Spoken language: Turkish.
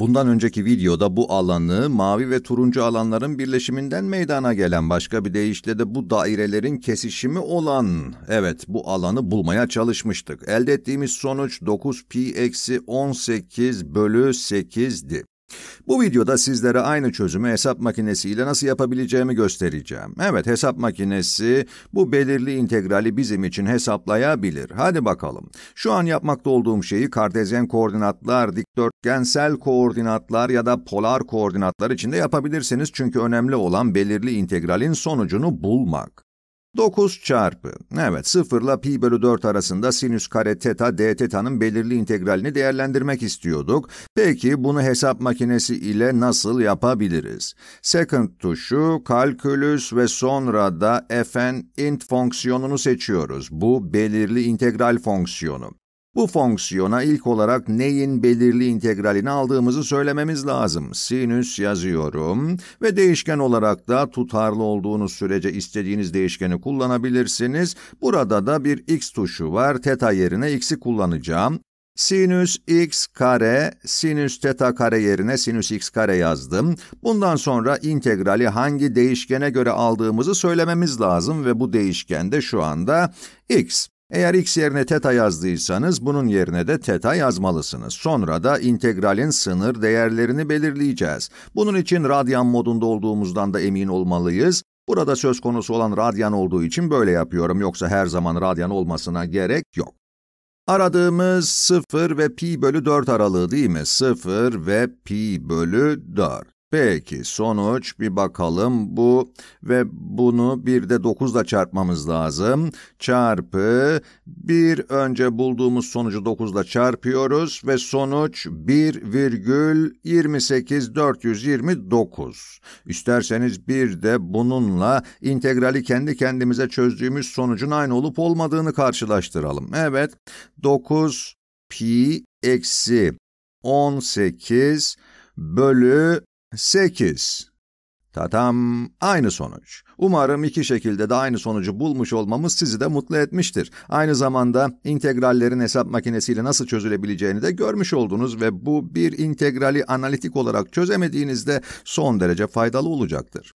Bundan önceki videoda bu alanı mavi ve turuncu alanların birleşiminden meydana gelen başka bir deyişle de bu dairelerin kesişimi olan, evet bu alanı bulmaya çalışmıştık. Elde ettiğimiz sonuç 9pi-18 bölü 8'di. Bu videoda sizlere aynı çözümü hesap makinesiyle nasıl yapabileceğimi göstereceğim. Evet, hesap makinesi bu belirli integrali bizim için hesaplayabilir. Hadi bakalım. Şu an yapmakta olduğum şeyi kartezyen koordinatlar, dikdörtgensel koordinatlar ya da polar koordinatlar içinde yapabilirsiniz çünkü önemli olan belirli integralin sonucunu bulmak. 9 çarpı, evet 0 ile pi bölü 4 arasında sinüs kare teta d teta'nın belirli integralini değerlendirmek istiyorduk. Peki bunu hesap makinesi ile nasıl yapabiliriz? Second tuşu, kalkülüs ve sonra da fn int fonksiyonunu seçiyoruz. Bu belirli integral fonksiyonu. Bu fonksiyona ilk olarak neyin belirli integralini aldığımızı söylememiz lazım. Sinüs yazıyorum ve değişken olarak da tutarlı olduğunuz sürece istediğiniz değişkeni kullanabilirsiniz. Burada da bir x tuşu var. Teta yerine x'i kullanacağım. Sinüs x kare, sinüs teta kare yerine sinüs x kare yazdım. Bundan sonra integrali hangi değişkene göre aldığımızı söylememiz lazım ve bu değişken de şu anda x. Eğer x yerine teta yazdıysanız bunun yerine de teta yazmalısınız. Sonra da integralin sınır değerlerini belirleyeceğiz. Bunun için radyan modunda olduğumuzdan da emin olmalıyız. Burada söz konusu olan radyan olduğu için böyle yapıyorum. Yoksa her zaman radyan olmasına gerek yok. Aradığımız 0 ve pi bölü 4 aralığı değil mi? 0 ve pi bölü 4. Peki, sonuç bir bakalım. Bu ve bunu bir de 9 ile çarpmamız lazım. Çarpı, bir önce bulduğumuz sonucu 9 ile çarpıyoruz ve sonuç 1,28429. İsterseniz bir de bununla integrali kendi kendimize çözdüğümüz sonucun aynı olup olmadığını karşılaştıralım. Evet, 9 pi eksi 18 bölü 8. Tatam, aynı sonuç. Umarım iki şekilde de aynı sonucu bulmuş olmamız sizi de mutlu etmiştir. Aynı zamanda integrallerin hesap makinesiyle nasıl çözülebileceğini de görmüş oldunuz ve bu bir integrali analitik olarak çözemediğinizde son derece faydalı olacaktır.